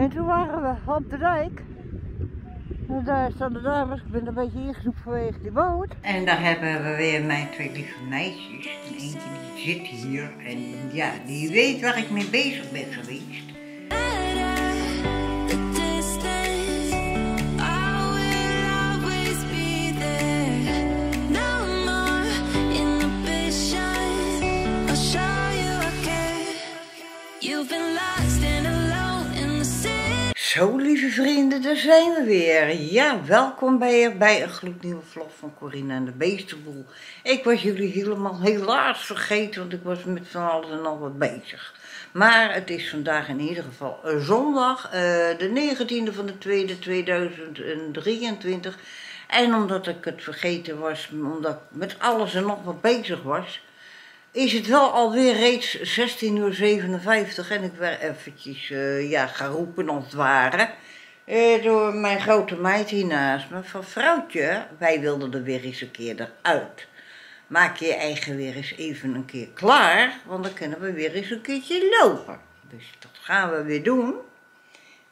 En toen waren we op de dijk. En daar staan de dames. Ik ben een beetje ingezoekt vanwege die boot. En daar hebben we weer mijn twee lieve meisjes. En eentje die zit hier en ja, die weet waar ik mee bezig ben geweest. Zo lieve vrienden, daar zijn we weer. Ja, welkom bij, bij een gloednieuwe vlog van Corina en de Beestenboel. Ik was jullie helemaal helaas vergeten, want ik was met van alles en nog wat bezig. Maar het is vandaag in ieder geval zondag, eh, de 19e van de 2e 2023. En omdat ik het vergeten was, omdat ik met alles en nog wat bezig was, is het wel alweer reeds 16.57 uur en ik werd eventjes eh, ja, als het ware. door mijn grote meid hier naast me. Van vrouwtje, wij wilden er weer eens een keer eruit. Maak je eigen weer eens even een keer klaar, want dan kunnen we weer eens een keertje lopen. Dus dat gaan we weer doen.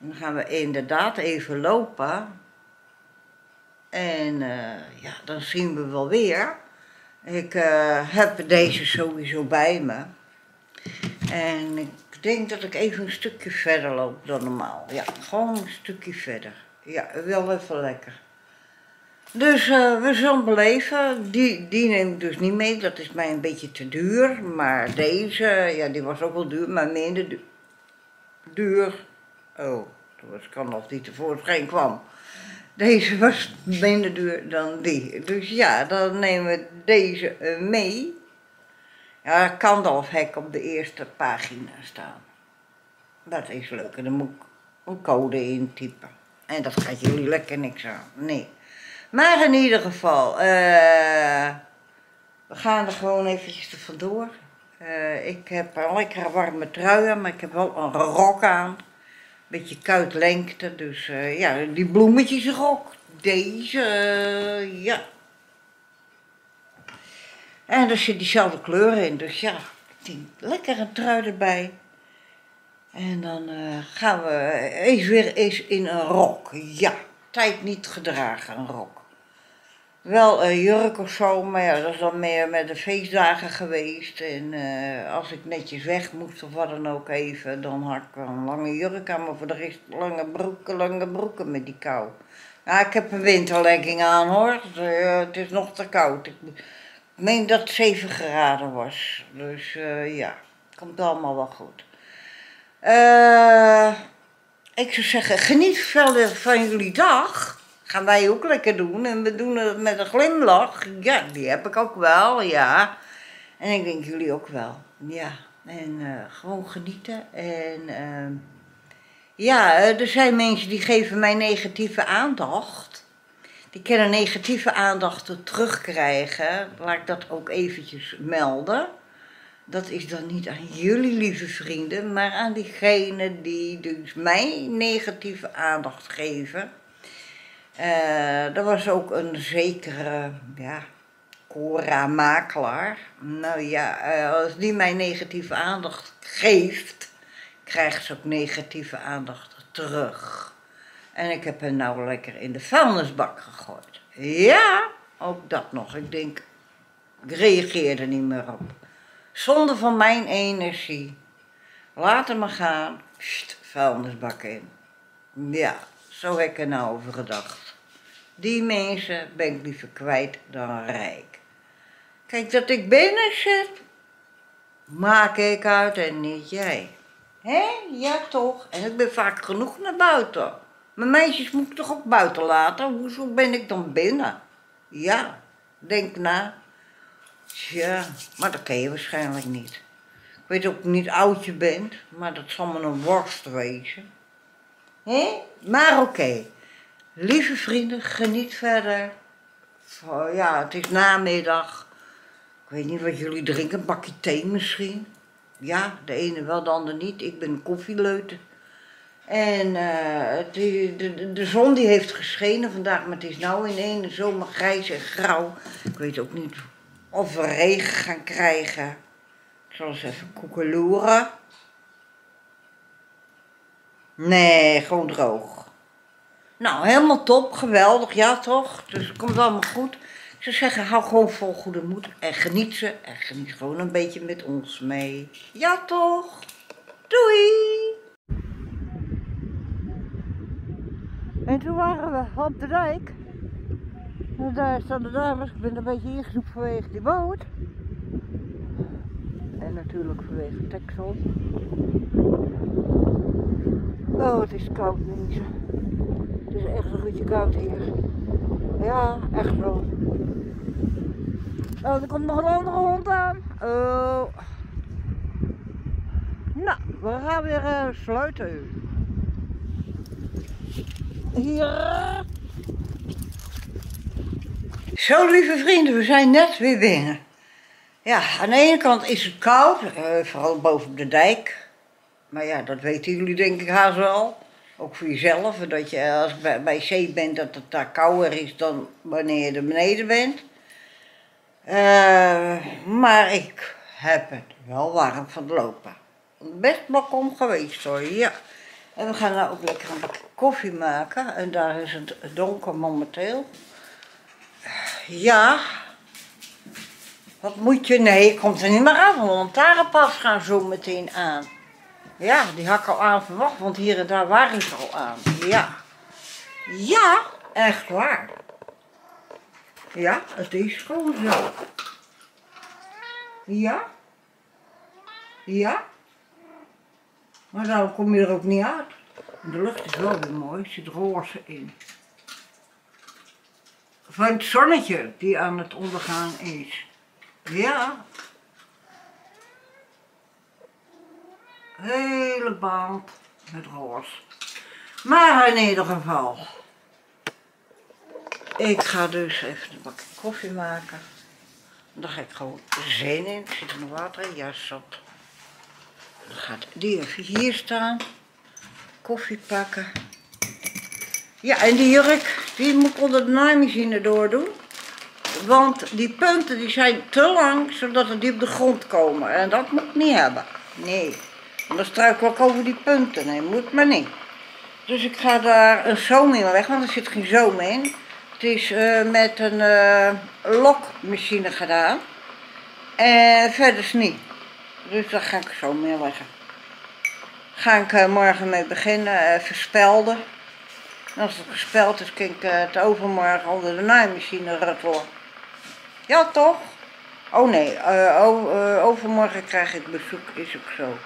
En dan gaan we inderdaad even lopen. En eh, ja, dan zien we wel weer. Ik eh, heb deze sowieso bij me. En ik denk dat ik even een stukje verder loop dan normaal. Ja, gewoon een stukje verder. Ja, wel even lekker. Dus eh, we zullen beleven. Die, die neem ik dus niet mee. Dat is mij een beetje te duur. Maar deze, ja, die was ook wel duur, maar minder du- duur. Oh, dat was kan of die tevoorschijn kwam. Deze was minder duur dan die. Dus ja, dan nemen we deze eh, mee. Ja, Kandalfhek op de eerste pagina staan. Dat is leuk. En dan moet ik een code intypen. En dat gaat jullie lekker niks aan. Nee. Maar in ieder geval, eh, we gaan er gewoon eventjes vandoor. Eh, ik heb een lekkere warme trui aan, maar ik heb wel een rok aan. Beetje kuitlengte, dus eh, ja, die bloemetjesrok. Deze, eh, ja. En er zit diezelfde kleur in, dus ja, die lekkere trui erbij. En dan eh, gaan we eens weer eens in een rok. Ja, tijd niet gedragen, een rok. Wel een jurk of zo, maar ja, dat is dan meer met de feestdagen geweest. En eh, als ik netjes weg moest of wat dan ook even, dan had ik een lange jurk aan. Maar voor de rest lange broeken, lange broeken met die kou. Ja, ik heb een winterlegging aan hoor. Dus, eh, het is nog te koud. Ik meen dat het 7 graden was. Dus eh, ja, komt allemaal wel goed. Ik zou zeggen, geniet verder van jullie dag. Gaan wij ook lekker doen. En we doen het met een glimlach. Ja, die heb ik ook wel, ja. En ik denk jullie ook wel. Ja, en eh, gewoon genieten. En ehm, ja, eh, er zijn mensen die geven mij negatieve aandacht. Die kunnen negatieve aandacht terugkrijgen. Laat ik dat ook eventjes melden. Dat is dan niet aan jullie lieve vrienden, maar aan diegenen die dus mij negatieve aandacht geven. Eh, er was ook een zekere, ja, Cora-makelaar. Nou ja, eh, als die mij negatieve aandacht geeft, krijgt ze ook negatieve aandacht terug. En ik heb hem nou lekker in de vuilnisbak gegooid. Ja, ook dat nog. Ik denk, ik reageerde niet meer op. Zonde van mijn energie. Laat hem maar gaan. Pst, vuilnisbak in. Ja, zo heb ik er nou over gedacht. Die mensen ben ik liever kwijt dan rijk. Kijk, dat ik binnen zit, maak ik uit en niet jij. Hé? Ja toch? En ik ben vaak genoeg naar buiten. Mijn meisjes moet ik toch ook buiten laten? Hoezo ben ik dan binnen? Ja, denk na. Tja, maar dat ken je waarschijnlijk niet. Ik weet ook niet oud je bent, maar dat zal me een worst wezen. Hé? Maar oké. Lieve vrienden, geniet verder. Oh, ja, het is namiddag. Ik weet niet wat jullie drinken, een bakje thee misschien. Ja, de ene wel, de ander niet. Ik ben koffieleuter. En eh, de, de, de zon die heeft geschenen vandaag, maar het is nou in één zomer grijs en grauw. Ik weet ook niet of we regen gaan krijgen. Ik zal eens even koekeloeren. Nee, gewoon droog. Nou, helemaal top, geweldig, ja toch? Dus het komt allemaal goed. Zou zeggen, hou gewoon vol goede moed en geniet ze. En geniet gewoon een beetje met ons mee. Ja toch? Doei! En toen waren we op de dijk. En daar staan de dames. Ik ben een beetje ingezoekt vanwege die boot. En natuurlijk vanwege Texel. Oh, het is koud mensen. Het is echt een beetje koud hier. Ja, echt wel. Oh, er komt nog een andere hond aan. Oh. Nou, we gaan weer eh, sluiten. Hier. Zo, lieve vrienden, we zijn net weer binnen. Ja, aan de ene kant is het koud, eh, vooral boven de dijk. Maar ja, dat weten jullie denk ik haast wel. Ook voor jezelf, dat je als je bij, zee bent, dat het daar kouder is dan wanneer je er beneden bent. Eh, maar ik heb het wel warm van het lopen. Best balkon geweest hoor, ja. En we gaan nou ook lekker een koffie maken. En daar is het donker momenteel. Ja. Wat moet je? Nee, komt er niet meer aan. Want de lantaarnpas gaan zo meteen aan. Ja, die had ik al aan verwacht, want hier en daar waren ze al aan. Ja. Ja, echt waar. Ja, het is gewoon zo. Ja. Ja. Maar dan kom je er ook niet uit. De lucht is wel weer mooi, er zit roze in. Van het zonnetje die aan het ondergaan is. Ja. Hele band met roze. Maar in ieder geval. Ik ga dus even een bakje koffie maken. Dan ga ik gewoon zin in. Zit er nog water in? Ja, zat. Dan gaat die even hier staan. Koffie pakken. Ja, en die jurk, die moet ik onder de naaimachine doordoen. Want die punten die zijn te lang, zodat die op de grond komen. En dat moet ik niet hebben. Nee. Dan struikel ik over die punten. Nee, moet maar niet. Dus ik ga daar een zoom in weg, want er zit geen zoom in. Het is eh, met een eh, lokmachine gedaan. En verder is niet. Dus daar ga ik zo mee leggen. Ga ik eh, morgen mee beginnen, verspelden. En als het gespeld is, kan ik het overmorgen onder de naaimachine ruttelen. Ja, toch? Oh nee, overmorgen krijg ik bezoek, is ook zo.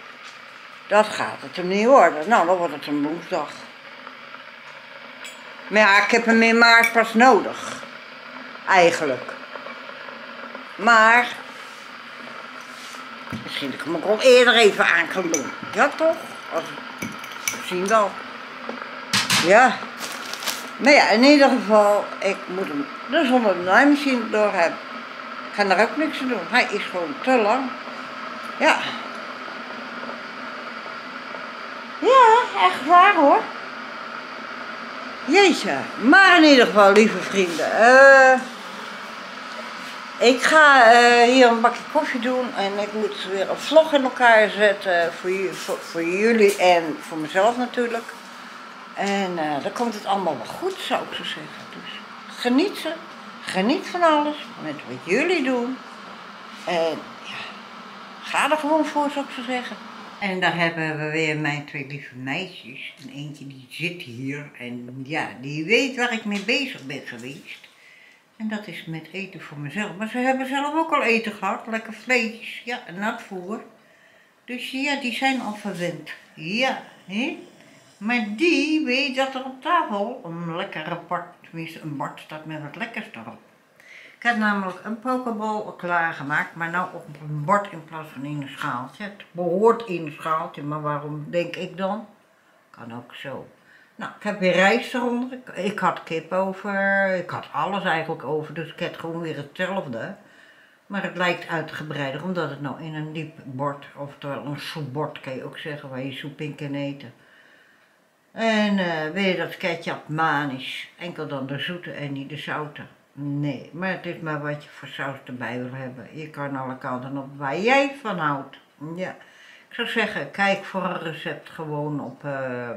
Dat gaat het hem niet worden. Nou, dan wordt het een woensdag. Maar ja, ik heb hem in maart pas nodig. Eigenlijk. Maar Misschien dat ik hem ook al eerder even aan kan doen. Ja toch? Als, zien wel. Ja. Maar ja, in ieder geval, ik moet hem dus onder de naaimachine door hebben. Ik kan daar ook niks aan doen. Hij is gewoon te lang. Ja. Ja, echt waar hoor. Jeetje. Maar in ieder geval, lieve vrienden. eh ik ga eh, hier een bakje koffie doen en ik moet weer een vlog in elkaar zetten voor, voor jullie en voor mezelf natuurlijk. En eh, dan komt het allemaal wel goed, zou ik zo zeggen. Dus geniet ze, geniet van alles, met wat jullie doen. En ja, ga er gewoon voor, zou ik zo zeggen. En daar hebben we weer mijn twee lieve meisjes. En eentje die zit hier en ja, die weet waar ik mee bezig ben geweest. En dat is met eten voor mezelf. Maar ze hebben zelf ook al eten gehad. Lekker vlees. Ja, en natvoer. Dus ja, die zijn al verwend. Ja, hè? Maar die weet dat er op tafel een lekkere bord, tenminste een bord staat met wat lekkers erop. Ik heb namelijk een pokeball klaargemaakt, maar nou op een bord in plaats van in een schaaltje. Het behoort in een schaaltje, maar waarom denk ik dan? Kan ook zo. Nou, ik heb weer rijst eronder. Ik, had kip over. Ik had alles eigenlijk over. Dus ik heb gewoon weer hetzelfde. Maar het lijkt uitgebreider omdat het nou in een diep bord, oftewel een soepbord kan je ook zeggen, waar je soep in kan eten. En eh weet je dat ketchup maan is? Enkel dan de zoete en niet de zoute. Nee, maar het is maar wat je voor saus erbij wil hebben. Je kan alle kanten op waar jij van houdt. Ja. Ik zou zeggen, kijk voor een recept gewoon op... eh,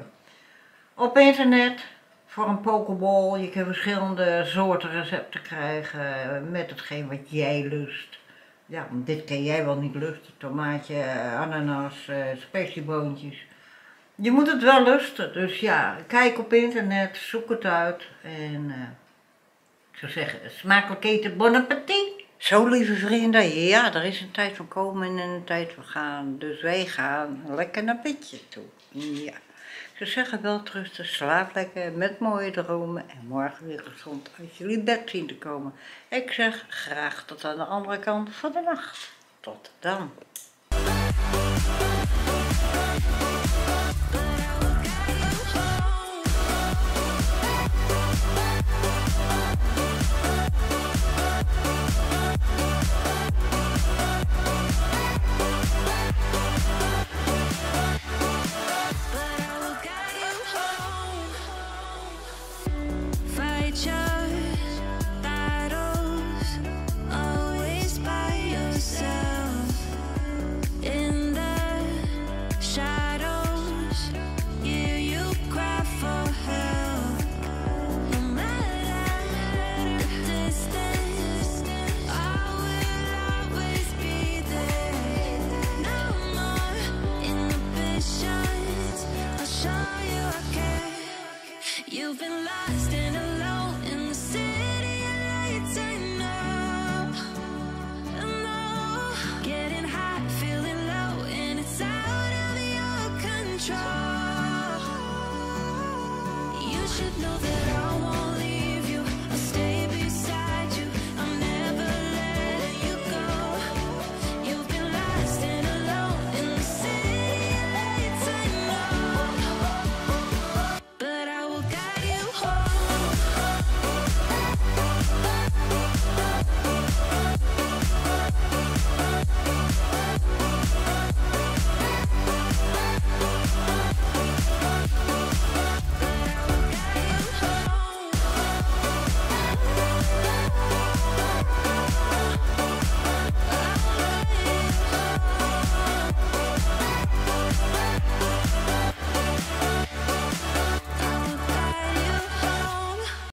op internet voor een pokeball. Je kan verschillende soorten recepten krijgen met hetgeen wat jij lust. Ja, dit ken jij wel niet lusten. Tomaatje, eh, ananas, uh, specieboontjes. Je moet het wel lusten. Dus ja, kijk op internet, zoek het uit. En eh, ik zeggen, smakelijk eten, bon appetit. Zo lieve vrienden, ja, er is een tijd van komen en een tijd van gaan. Dus wij gaan lekker naar bedje toe. Ja. Ze zeggen wel rusten, slaap lekker met mooie dromen en morgen weer gezond uit jullie bed zien te komen. Ik zeg graag tot aan de andere kant van de nacht. Tot dan. But I should know that I want.